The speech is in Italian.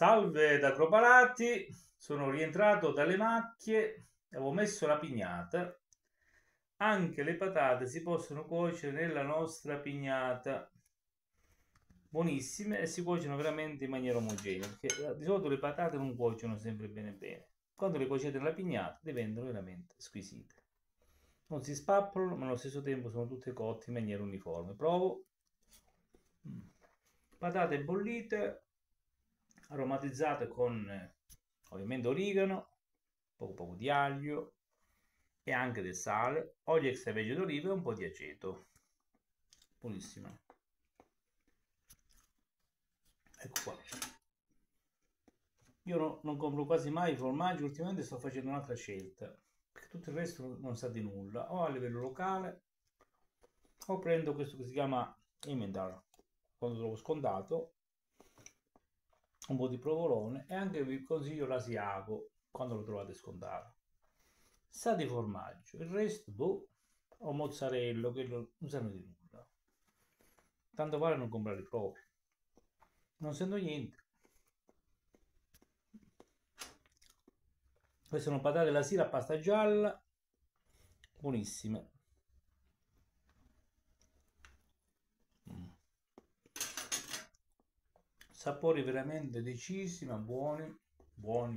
Salve da Cropalati, sono rientrato dalle macchie, avevo messo la pignata. Anche le patate si possono cuocere nella nostra pignata. Buonissime e si cuociono veramente in maniera omogenea, perché eh, di solito le patate non cuociono sempre bene bene. Quando le cuocete nella pignata diventano veramente squisite. Non si spappolano, ma allo stesso tempo sono tutte cotte in maniera uniforme. Provo. Mm. Patate bollite, aromatizzate con eh, ovviamente origano, poco poco di aglio e anche del sale, olio extravergine d'oliva e un po' di aceto. Buonissima. Ecco qua. Io no, non compro quasi mai i formaggi, ultimamente sto facendo un'altra scelta, perché tutto il resto non sa di nulla, o a livello locale, o prendo questo che si chiama Emmental, quando trovo scontato, un po' di provolone e anche vi consiglio l'asiago quando lo trovate scontato. Sa di formaggio, il resto, boh, o mozzarella, che non sanno di nulla. Tanto vale non comprare proprio. Non sento niente. Queste sono patate alla sira a pasta gialla, buonissime. Sapori veramente decisi ma buoni buoni